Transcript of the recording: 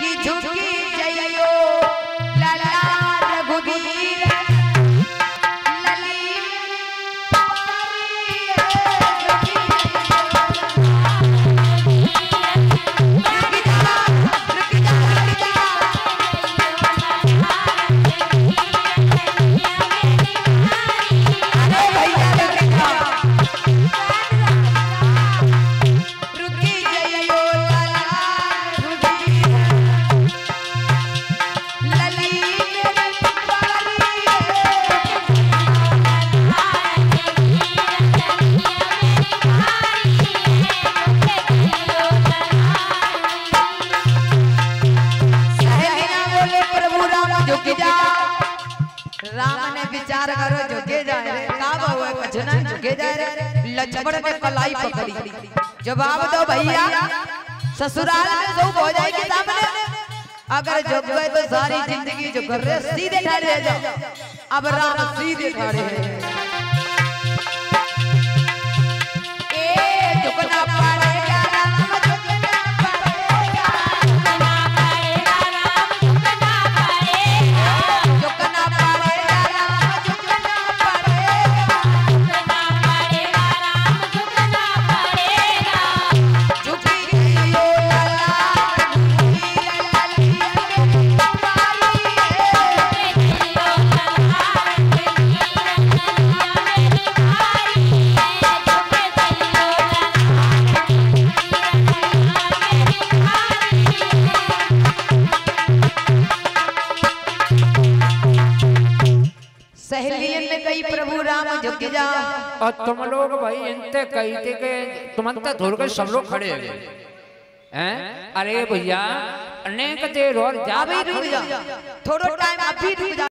कि झुकी राम ने विचार करो झुके जाए रे। का बहु कछ ना झुके जाए रे। लक्ष्मण ने कलाई पकड़ी। जवाब दो भैया, ससुराल में सब हो जाएगी सामने। अगर झुक गए तो सारी ज़िंदगी कर रहे सीधे खड़े रह जाओ। अब राम सीधे खड़े हैं। सहेलियन ने कही प्रभु राम जग जा। और तुम लोग भाई इनते कही थे के तुम अंत धोर के सब लोग खड़े हैं हैं? अरे भैया अनेक देर और जा भी रुक जा। थोड़ा टाइम अभी रुक जा।